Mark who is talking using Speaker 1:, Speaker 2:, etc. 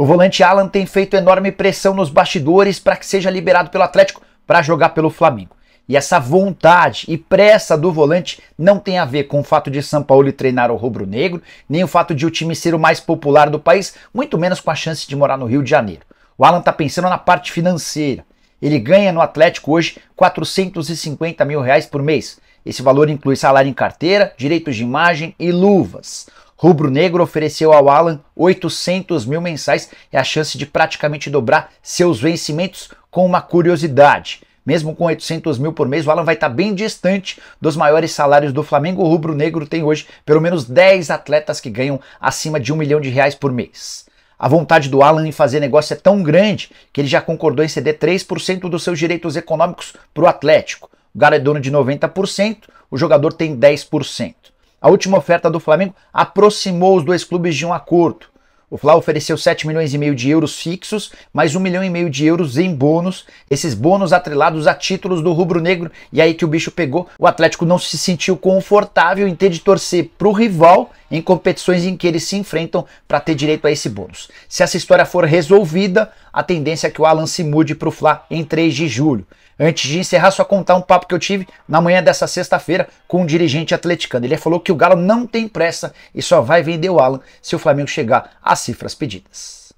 Speaker 1: O volante Alan tem feito enorme pressão nos bastidores para que seja liberado pelo Atlético para jogar pelo Flamengo. E essa vontade e pressa do volante não tem a ver com o fato de São Paulo treinar o rubro-negro, nem o fato de o time ser o mais popular do país, muito menos com a chance de morar no Rio de Janeiro. O Alan está pensando na parte financeira. Ele ganha no Atlético hoje 450 mil reais por mês. Esse valor inclui salário em carteira, direitos de imagem e luvas. Rubro Negro ofereceu ao Alan 800 mil mensais e a chance de praticamente dobrar seus vencimentos com uma curiosidade. Mesmo com 800 mil por mês, o Alan vai estar bem distante dos maiores salários do Flamengo. O Rubro Negro tem hoje pelo menos 10 atletas que ganham acima de um milhão de reais por mês. A vontade do Alan em fazer negócio é tão grande que ele já concordou em ceder 3% dos seus direitos econômicos para o Atlético. O Galo é dono de 90%, o jogador tem 10%. A última oferta do Flamengo aproximou os dois clubes de um acordo. O Fla ofereceu 7 milhões e meio de euros fixos, mais 1 milhão e meio de euros em bônus, esses bônus atrelados a títulos do rubro-negro, e aí que o bicho pegou. O Atlético não se sentiu confortável em ter de torcer para o rival em competições em que eles se enfrentam para ter direito a esse bônus. Se essa história for resolvida, a tendência é que o Alan se mude para o Fla em 3 de julho. Antes de encerrar, só contar um papo que eu tive na manhã dessa sexta-feira com um dirigente atleticano. Ele falou que o Galo não tem pressa e só vai vender o Alan se o Flamengo chegar às cifras pedidas.